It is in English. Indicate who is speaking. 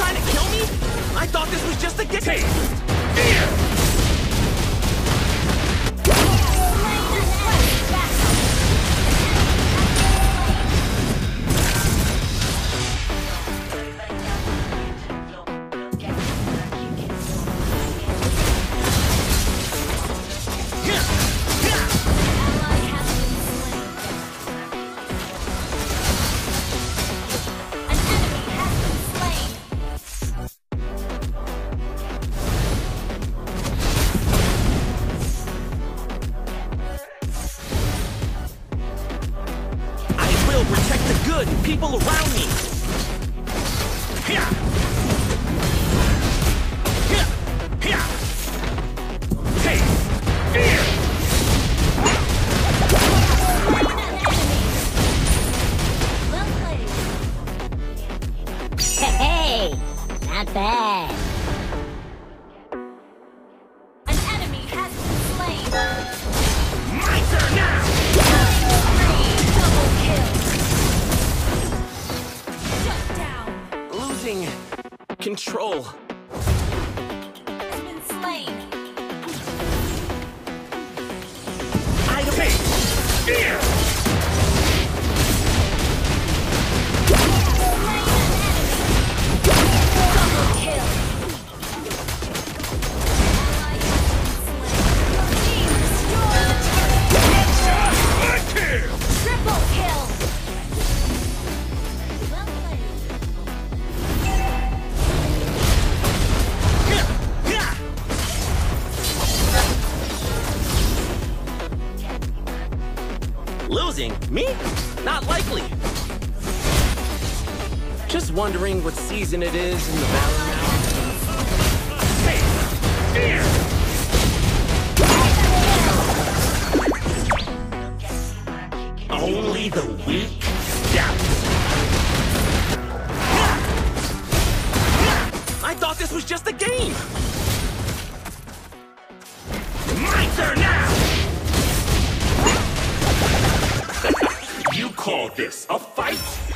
Speaker 1: trying to kill me? I thought this was just a gimmick. Here! people around me.
Speaker 2: Not bad.
Speaker 1: control. losing? Me? Not likely. Just wondering what season it is in the valley now. Hey, dear! call this a fight?